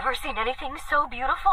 ever seen anything so beautiful?